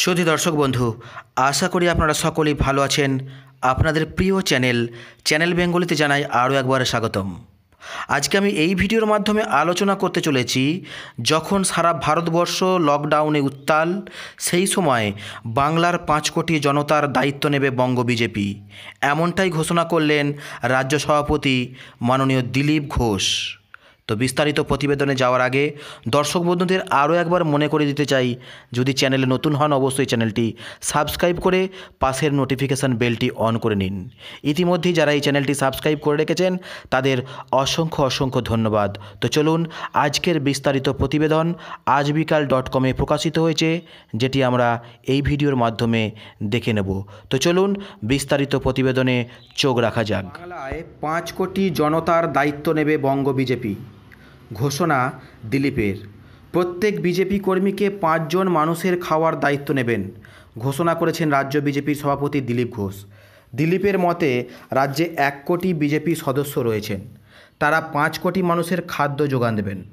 সুধী দর্শক বন্ধু, আশা করি আপনারা সকলেই ভালো আছেন। আপনাদের প্রিয় চ্যানেল চ্যানেল বেঙ্গলিতে জানাই আরও একবার স্বাগতম। আজকে আমি এই ভিডিওর মাধ্যমে আলোচনা করতে চলেছি, যখন সারা ভারতবর্ষ লকডাউনে উত্তাল, সেই সময় বাংলার পাঁচ কোটি জনতার দায়িত্ব নেবে বঙ্গ বিজেপি। এমনটাই ঘোষণা করলেন রাজ্য সভাপতি মাননীয় দিলীপ ঘোষ। তো বিস্তারিত প্রতিবেদনে যাওয়ার আগে দর্শক বন্ধুদের আরও একবার মনে করে দিতে চাই, যদি চ্যানেলে নতুন হন অবশ্যই চ্যানেলটি সাবস্ক্রাইব করে পাশের নোটিফিকেশান বেলটি অন করে নিন। ইতিমধ্যেই যারা এই চ্যানেলটি সাবস্ক্রাইব করে রেখেছেন, তাদের অসংখ্য অসংখ্য ধন্যবাদ। তো চলুন আজকের বিস্তারিত প্রতিবেদন আজ বিকাল ডট কমে প্রকাশিত হয়েছে, যেটি আমরা এই ভিডিওর মাধ্যমে দেখে নেব। তো চলুন বিস্তারিত প্রতিবেদনে চোখ রাখা যাক। বাংলায় পাঁচ কোটি জনতার দায়িত্ব নেবে বঙ্গ বিজেপি। ঘোষণা দিলীপের। প্রত্যেক বিজেপি কর্মীকে পাঁচজন মানুষের খাওয়ার দায়িত্ব নেবেন, ঘোষণা করেছেন রাজ্য বিজেপির সভাপতি দিলীপ ঘোষ। দিলীপের মতে, রাজ্যে এক কোটি বিজেপি সদস্য রয়েছেন। তারা পাঁচ কোটি মানুষের খাদ্য যোগান দেবেন।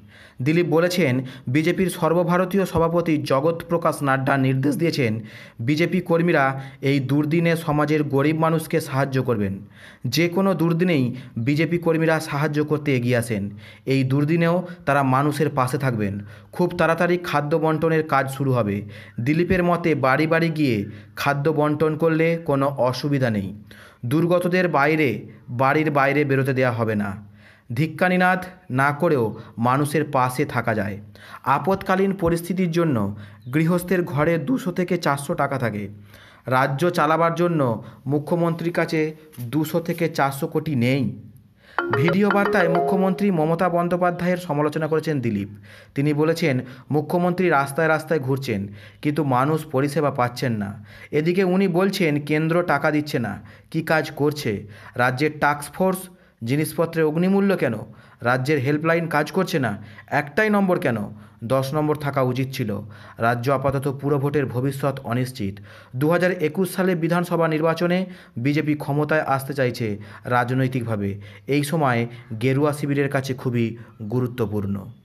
দিলীপ বলেছেন, বিজেপির সর্বভারতীয় সভাপতি জগৎ প্রকাশ নাড্ডা নির্দেশ দিয়েছেন, বিজেপি কর্মীরা এই দুর্দিনে সমাজের গরিব মানুষকে সাহায্য করবেন। যে কোনো দুর্দিনেই বিজেপি কর্মীরা সাহায্য করতে এগিয়ে আসেন। এই দুর্দিনেও তারা মানুষের পাশে থাকবেন। খুব তাড়াতাড়ি খাদ্য বন্টনের কাজ শুরু হবে। দিলীপের মতে বাড়ি বাড়ি গিয়ে খাদ্য বন্টন করলে কোনো অসুবিধা নেই। দুর্গতদের বাইরে, বাড়ির বাইরে বেরোতে দেওয়া হবে না। ধিক্কানিনাদ না করেও মানুষের পাশে থাকা যায়। আপৎকালীন পরিস্থিতির জন্য গৃহস্থের ঘরে দুশো থেকে চারশো টাকা থাকে। রাজ্য চালাবার জন্য মুখ্যমন্ত্রীর কাছে দুশো থেকে চারশো কোটি নেই। ভিডিও বার্তায় মুখ্যমন্ত্রী মমতা বন্দ্যোপাধ্যায়ের সমালোচনা করেছেন দিলীপ। তিনি বলেছেন, মুখ্যমন্ত্রী রাস্তায় রাস্তায় ঘুরছেন, কিন্তু মানুষ পরিষেবা পাচ্ছেন না। এদিকে উনি বলছেন, কেন্দ্র টাকা দিচ্ছে না। কি কাজ করছে? রাজ্যের টাস্কফোর্স জিনিসপত্রের অগ্নিমূল্য কেন? রাজ্যের হেল্পলাইন কাজ করছে না? একটাই নম্বর কেন? দশ নম্বর থাকা উচিত ছিল। রাজ্য আপাতত পুরো ভোটের ভবিষ্যৎ অনিশ্চিত। দু একুশ সালে বিধানসভা নির্বাচনে বিজেপি ক্ষমতায় আসতে চাইছে রাজনৈতিকভাবে। এই সময় গেরুয়া শিবিরের কাছে খুবই গুরুত্বপূর্ণ।